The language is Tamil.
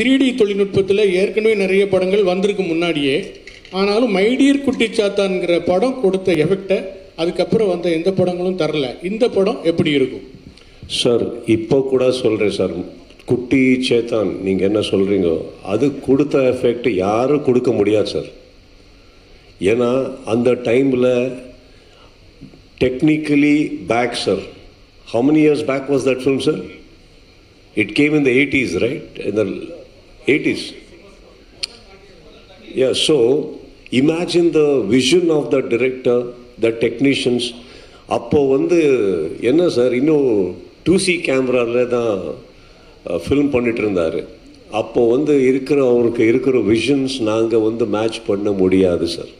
த்ரீ டி தொழில்நுட்பத்தில் ஏற்கனவே நிறைய படங்கள் வந்திருக்கு முன்னாடியே. ஆனாலும் மைடியர் குட்டிச்சாத்தான்ங்கிற படம் கொடுத்த எஃபெக்டை அதுக்கப்புறம் வந்த எந்த படங்களும் தரல. இந்த படம் எப்படி இருக்கும்? சார் இப்போ கூட சொல்கிறேன் சார். குட்டி சேத்தான் நீங்கள் என்ன சொல்கிறீங்க அது கொடுத்த எஃபெக்ட் யாரும் கொடுக்க முடியாது சார். ஏன்னா அந்த டைமில் technically back sir. How many years back was that film sir it came in the eighties right இந்த 80s yeah so imagine the vision of the director the technicians. அப்போ வந்து என்ன சார் இன்னும் டூ சி கேமராவில் தான் ஃபில்ம் பண்ணிட்டு இருந்தார் அப்போது வந்து இருக்கிற அவருக்கு இருக்கிற விஷன்ஸ் நாங்கள் வந்து மேட்ச் பண்ண முடியாது சார்.